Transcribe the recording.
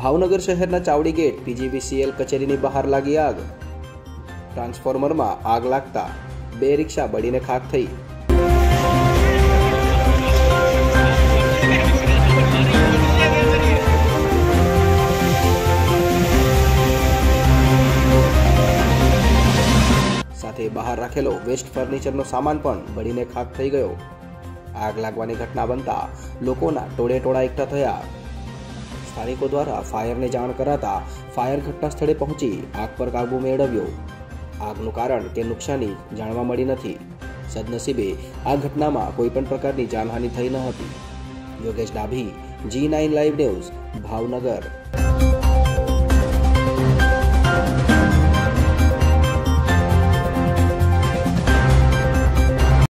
ભાવનગર શહેરના Chawdi gate PGVCL કચેરીની બહાર લાગી આગ. ટ્રાન્સફોર્મરમાં આગ લાગતા બે રિક્ષા બળીને ખાક થઈ. સાથે બહાર રાખેલો વેસ્ટ ફર્નિચરનો સામાન પણ બળીને ખાક થઈ ગયો. આગ લાગવાની ઘટના બનતા લોકોના ટોળે ટોળા એકઠા થયા. સ્થાનિકો દ્વારા ફાયરને જાણ કરાતા ફાયર ઘટના સ્થળે પહોંચી આગ પર કાબુ મેળવ્યો. આગનું કારણ કે નુકસાની જાણવા મળી નથી. સદનસીબે આ ઘટનામાં કોઈપણ પ્રકારની જાનહાનિ થઈ ન હતી. Yogesh Dabhi, G nine live news, Bhavnagar.